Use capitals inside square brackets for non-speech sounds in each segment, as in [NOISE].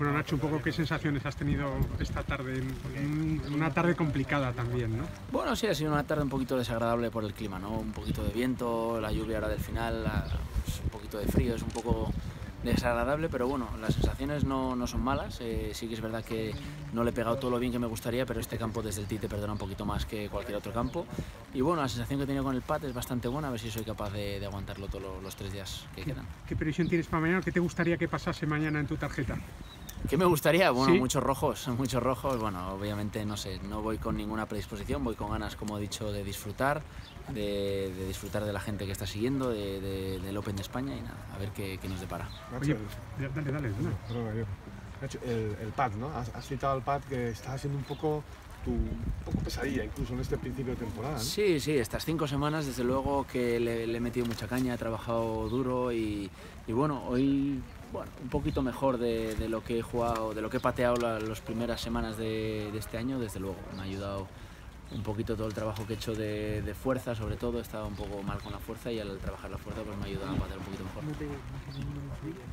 Bueno, Nacho, un poco qué sensaciones has tenido esta tarde, una tarde complicada también, ¿no? Bueno, sí, ha sido una tarde un poquito desagradable por el clima, ¿no? Un poquito de viento, la lluvia ahora del final, un poquito de frío, es un poco desagradable, pero bueno, las sensaciones no, no son malas. Eh, sí que es verdad que no le he pegado todo lo bien que me gustaría, pero este campo desde el te perdona un poquito más que cualquier otro campo. Y bueno, la sensación que he tenido con el PAT es bastante buena, a ver si soy capaz de, aguantarlo todos los tres días que quedan. ¿Qué previsión tienes para mañana? ¿Qué te gustaría que pasase mañana en tu tarjeta? ¿Qué me gustaría? Bueno, muchos rojos, [LAUGHS] muchos rojos. Bueno, obviamente no sé, no voy con ninguna predisposición, voy con ganas, como he dicho, de disfrutar, de, disfrutar de la gente que está siguiendo, del Open de España y nada, a ver qué, nos depara. Oye, dale, dale, el, el pad, ¿no? Has, citado al pad que está siendo un poco tu poco pesadilla incluso en este principio de temporada. Sí, sí, estas cinco semanas desde luego que le, he metido mucha caña, he trabajado duro y, y bueno, hoy bueno, un poquito mejor de, lo que he jugado, de lo que he pateado las primeras semanas de, de, este año, desde luego. Me ha ayudado un poquito todo el trabajo que he hecho de, fuerza, sobre todo, estaba un poco mal con la fuerza y al trabajar la fuerza pues me ha ayudado a bater un poquito mejor.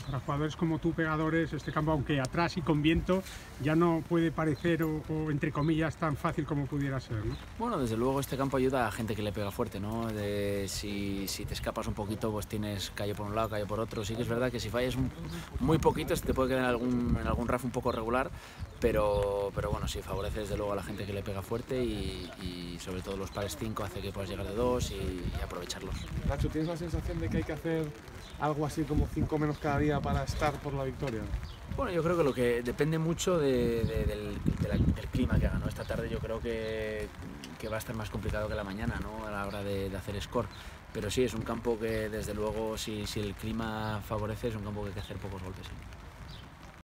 Para jugadores como tú, pegadores, este campo, aunque atrás y con viento, ya no puede parecer, o, entre comillas, tan fácil como pudiera ser, ¿no? Bueno, desde luego este campo ayuda a gente que le pega fuerte, ¿no? De, si, si, te escapas un poquito, pues tienes calle por un lado, calle por otro. Sí que es verdad que si fallas muy poquito, te puede quedar en algún, en algún RAF un poco regular, pero, pero bueno, sí, favorece desde luego a la gente que le pega fuerte y, y, sobre todo los pares 5 hace que puedas llegar de 2 y, aprovecharlos. Nacho, ¿tienes la sensación de que hay que hacer algo así como 5 menos cada día para estar por la victoria? Bueno, yo creo que lo que depende mucho del, clima que haga. ¿no? Esta tarde yo creo que, va a estar más complicado que la mañana ¿no? a la hora de, hacer score. Pero sí, es un campo que desde luego si, el clima favorece es un campo que hay que hacer pocos golpes.